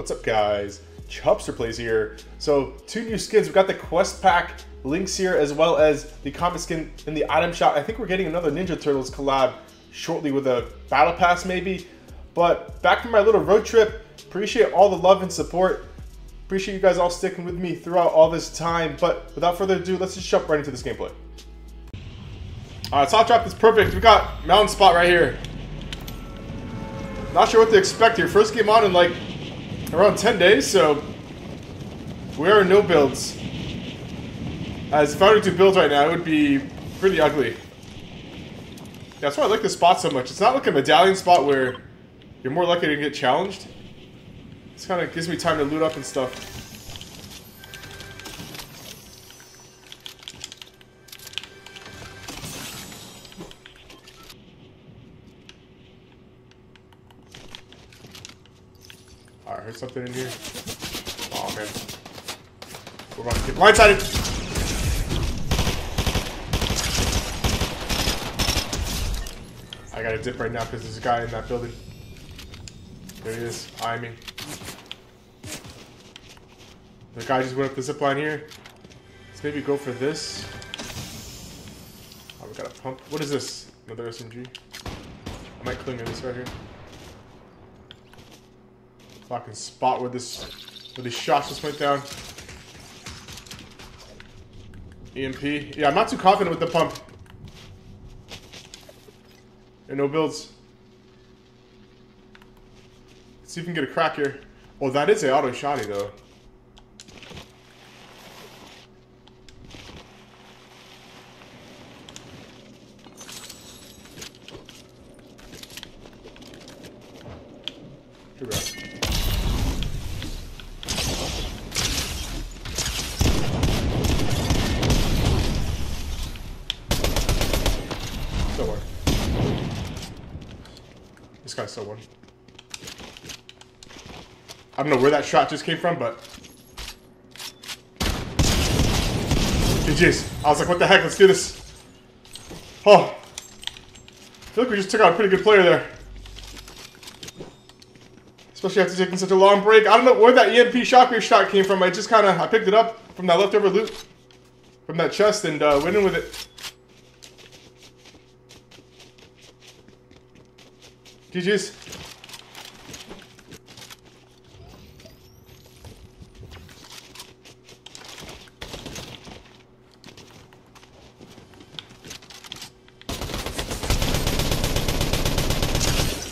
What's up, guys? Chubbster plays here. So, two new skins. We've got the quest pack Lynx here, as well as the comic skin in the item shop. I think we're getting another Ninja Turtles collab shortly with a battle pass, maybe. But back from my little road trip. Appreciate all the love and support. Appreciate you guys all sticking with me throughout all this time. But without further ado, let's just jump right into this gameplay. Alright, soft drop is perfect. We got mountain spot right here. Not sure what to expect here. First game on in like around 10 days, so we are no builds. As if I were to build right now, it would be pretty ugly. That's why I like this spot so much. It's not like a medallion spot where you're more likely to get challenged. This kind of gives me time to loot up and stuff. I heard something in here. Oh man. We're about to get blindsided. I gotta dip right now because there's a guy in that building. There he is, eyeing me. The guy just went up the zip line here. Let's maybe go for this. Oh, we got a pump. What is this? Another SMG? I might cling to this right here. Fucking spot where this where these shots just went down. EMP. Yeah, I'm not too confident with the pump. There no builds. Let's see if we can get a crack here. Oh, that is a auto shotty though. Here we go. This guy's so one. I don't know where that shot just came from, but. GG's. I was like, what the heck? Let's do this. Oh. I feel like we just took out a pretty good player there. Especially after taking such a long break. I don't know where that EMP shockwave shot came from. I just kind of, I picked it up from that leftover loot. From that chest and uh, went in with it. GG's.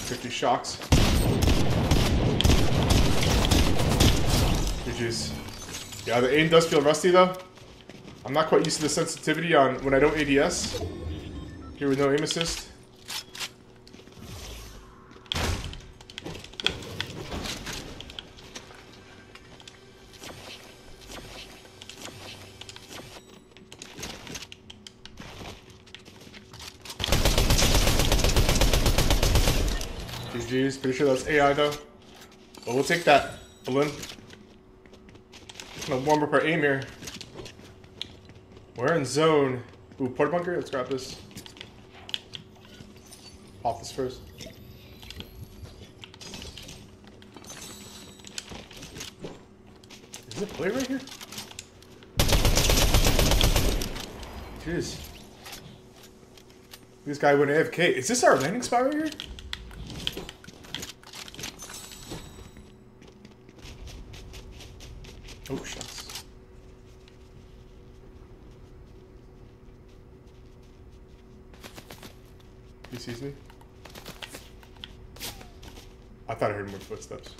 Fifty shocks. GG's. Yeah, the aim does feel rusty though. I'm not quite used to the sensitivity on when I don't ADS. Here with no aim assist. Pretty sure that's AI though. But we'll take that. Balloon. Gonna warm up our aim here. We're in zone. Ooh, porta bunker. Let's grab this. Pop this first. Is it play right here? Jeez. This guy went AFK. Is this our landing spot right here? Oh, shucks. He sees me? I thought I heard more footsteps.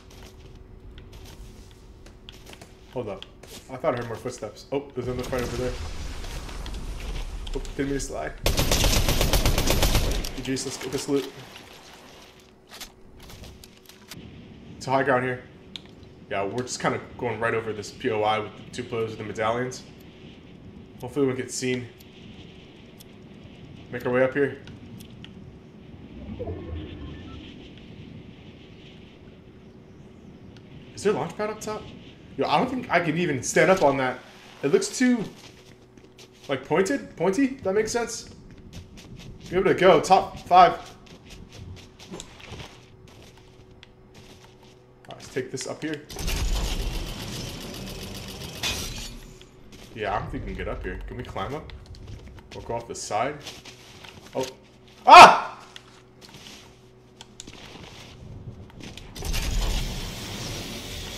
Hold up. I thought I heard more footsteps. Oh, there's another fight over there. Oh, didn't mean to slide. GG's, let's get this loot. It's a high ground here. Yeah, we're just kind of going right over this POI with the two players with the medallions. Hopefully we get seen. Make our way up here. Is there a launch pad up top? Yo, I don't think I can even stand up on that. It looks too, like, pointed? Pointy? That makes sense? Be able to go. Top five. Take this up here. Yeah, I don't think we can get up here. Can we climb up? Or go off the side? Oh. Ah!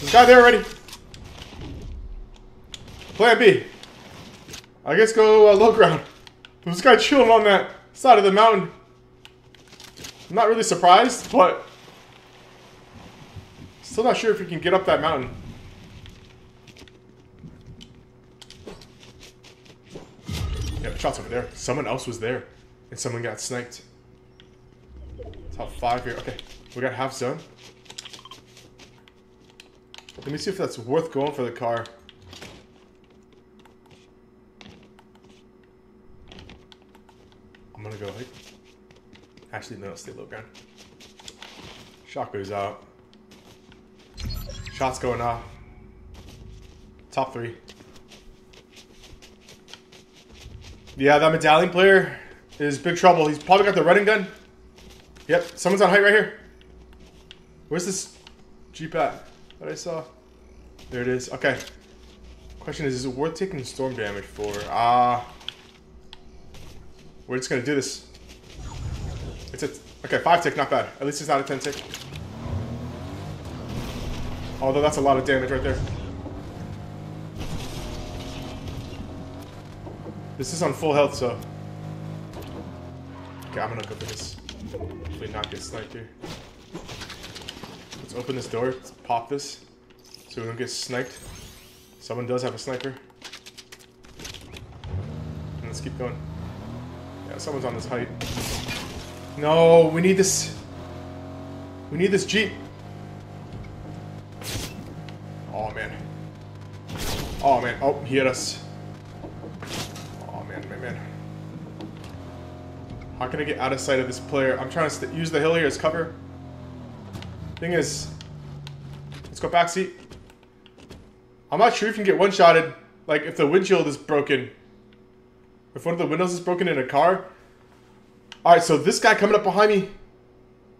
There's a guy there already. Plan B. I guess go uh, low ground. There's this guy chilling on that side of the mountain. I'm not really surprised, but still not sure if we can get up that mountain. Yeah, shots over there. Someone else was there, and someone got sniped. Top five here. Okay, we got half zone. Let me see if that's worth going for the car. I'm gonna go like. Actually, no, stay low ground. Shot goes out. Shots going off. Top three. Yeah, that medallion player is big trouble. He's probably got the running gun. Yep, someone's on height right here. Where's this Jeep at that I saw? There it is. Okay. Question is, is it worth taking storm damage for? Ah. Uh, we're just gonna do this. It's a okay, five tick, not bad. At least it's not a ten tick. Although that's a lot of damage right there. This is on full health, so. Okay, I'm gonna go for this. Hopefully not get sniped here. Let's open this door, let's pop this, so we don't get sniped. Someone does have a sniper. And let's keep going. Yeah, someone's on this height. No, we need this. We need this Jeep. Oh, man. Oh, man. Oh, he hit us. Oh, man, man, man. How can I get out of sight of this player? I'm trying to use the hill here as cover. Thing is, let's go backseat. I'm not sure if you can get one-shotted. Like, if the windshield is broken, if one of the windows is broken in a car. Alright, so this guy coming up behind me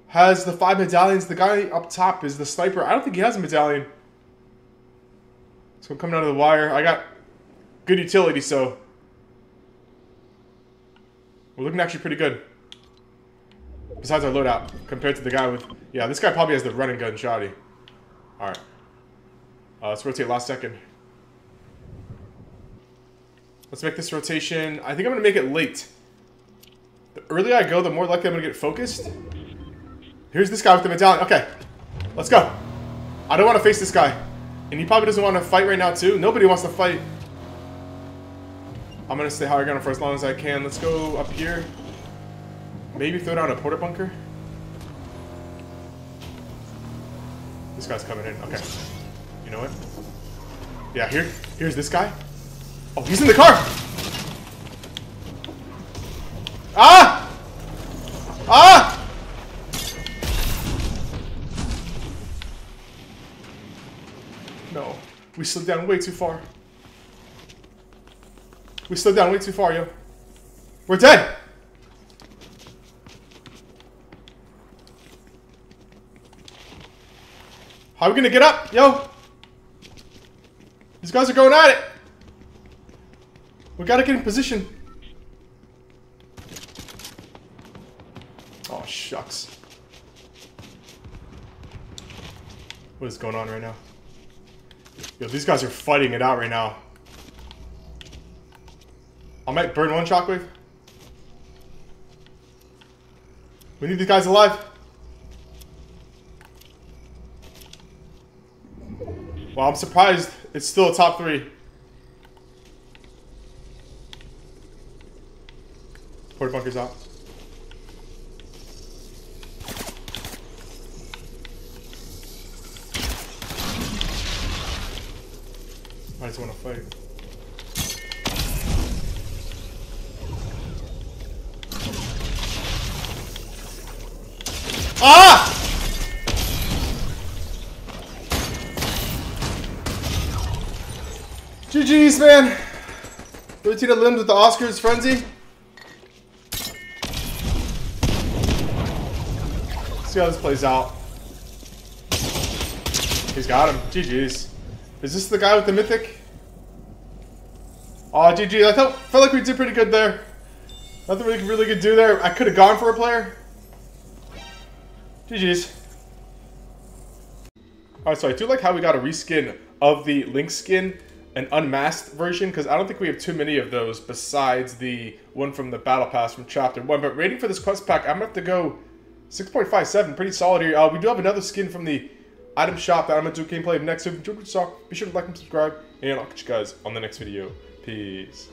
has the five medallions. The guy up top is the sniper. I don't think he has a medallion. So I'm coming out of the wire. I got good utility, so we're looking actually pretty good. Besides our loadout, compared to the guy with... Yeah, this guy probably has the running gun shoddy. Alright. Uh, let's rotate last second. Let's make this rotation. I think I'm going to make it late. The earlier I go, the more likely I'm going to get focused. Here's this guy with the medallion. Okay, let's go. I don't want to face this guy. And he probably doesn't want to fight right now, too. Nobody wants to fight. I'm going to stay higher ground for as long as I can. Let's go up here. Maybe throw down a porta bunker. This guy's coming in. Okay. You know what? Yeah, here. Here's this guy. Oh, he's in the car! Slid down way too far. We slid down way too far, yo. We're dead! How are we gonna get up, yo? These guys are going at it! We gotta get in position. Oh, shucks. What is going on right now? Yo, these guys are fighting it out right now. I might burn one shockwave. We need these guys alive. Well, I'm surprised it's still a top three. Porta bunker's out. I just want to fight. Ah! GG's, man. Routine limbs with the Oscar's Frenzy. see how this plays out. He's got him. GG's. Is this the guy with the mythic? Oh, GG. I felt, felt like we did pretty good there. Nothing really, really could do there. I could have gone for a player. GG's. Alright, so I do like how we got a reskin of the Lynx skin, an unmasked version, because I don't think we have too many of those besides the one from the Battle Pass from Chapter 1. But rating for this quest pack, I'm going to have to go 6.57. Pretty solid here. Uh, we do have another skin from the item shop that I'm going to do gameplay of next. If you enjoyed what you saw, be sure to like and subscribe, and I'll catch you guys on the next video. Peace.